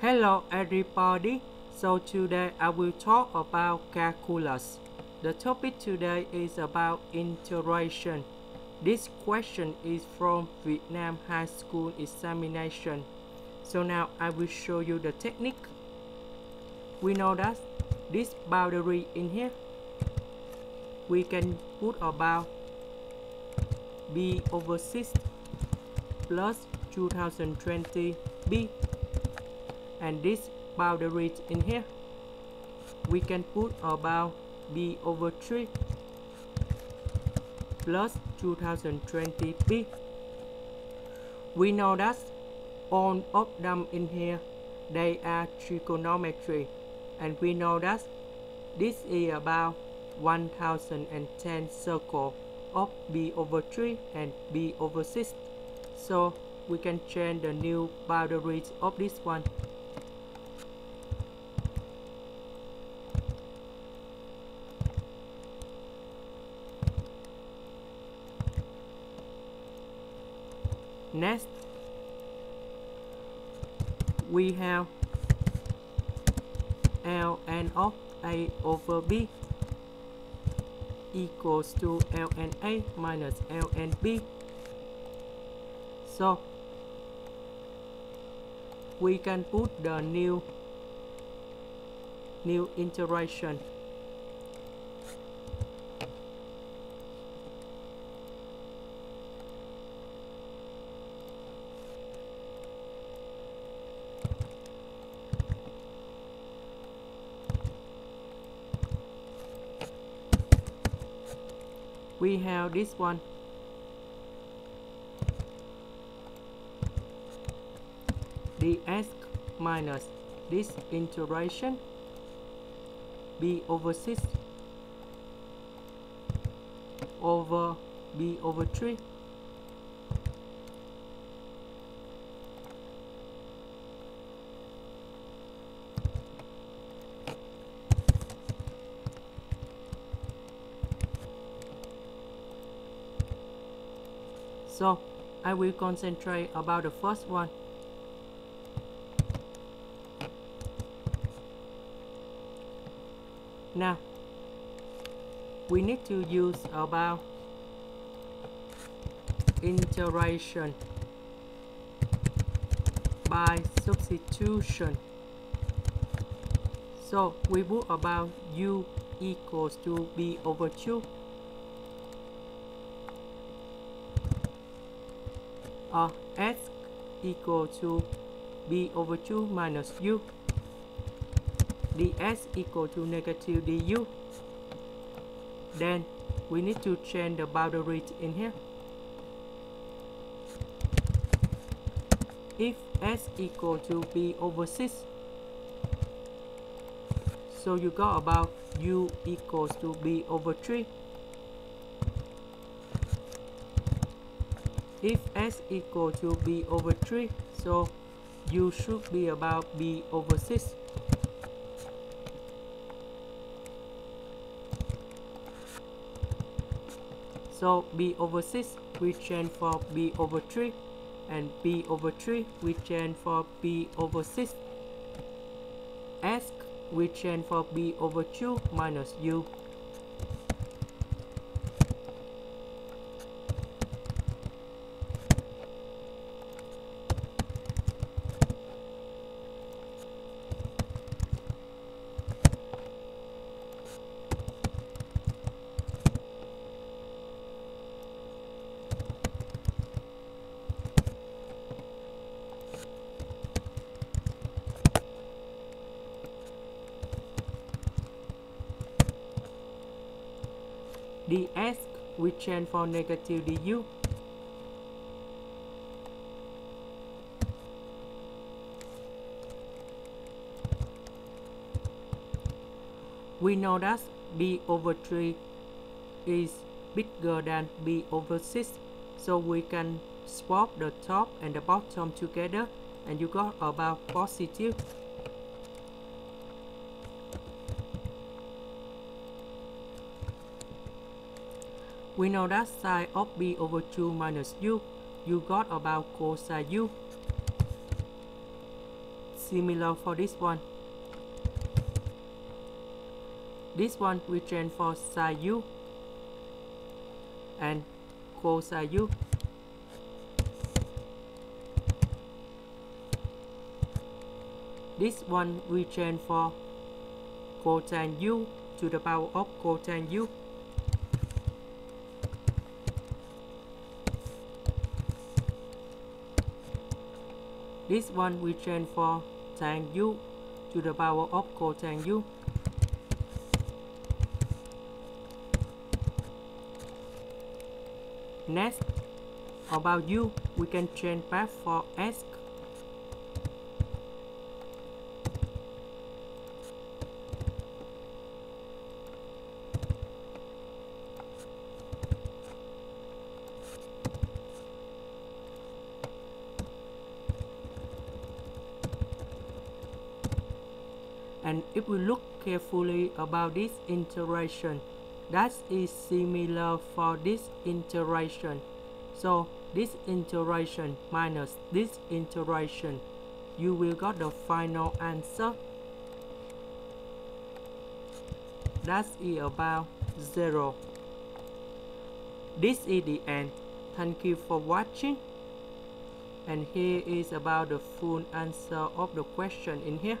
Hello everybody. So today I will talk about calculus. The topic today is about integration. This question is from Vietnam High School examination. So now I will show you the technique. We know that this boundary in here we can put about b over 6 plus 2020 b and this boundary in here. We can put about b over 3 plus 2020 b we know that all of them in here they are trigonometry. And we know that this is about 1010 circle. Of b over 3 and b over 6 so we can change the new boundaries of this one next we have ln of a over b equals to ln a minus ln b. So we can put the new new integration we have this one. Ds minus. This integration. B over 6 over b over 3 So I will concentrate about the first one. Now we need to use about integration by substitution. So we put about u equals to b over 2 or s equal to b over 2 minus u. Ds equal to negative du then we need to change the boundary in here. If s equal to b over 6 so you got about u equals to b over 3 if s equal to b over 3 so u should be about b over 6 so b over 6 we change for b over 3 and b over 3 we change for b over 6 s we change for b over 2 minus u ds we change for negative du we know that b over 3 is bigger than b over 6 so we can swap the top and the bottom together and you got about positive We know that sine of b over 2 minus u, you got about cosine u. similar for this one. This one we change for sine u and cosine u. This one we change for cosine u to the power of cosine u This one we change for tan u to the power of cosine u. Next, about u, we can change path for s and if we look carefully about this integration that is similar for this integration. So this integration minus this integration you will got the final answer. That is about 0 this is the end. Thank you for watching. And here is about the full answer of the question in here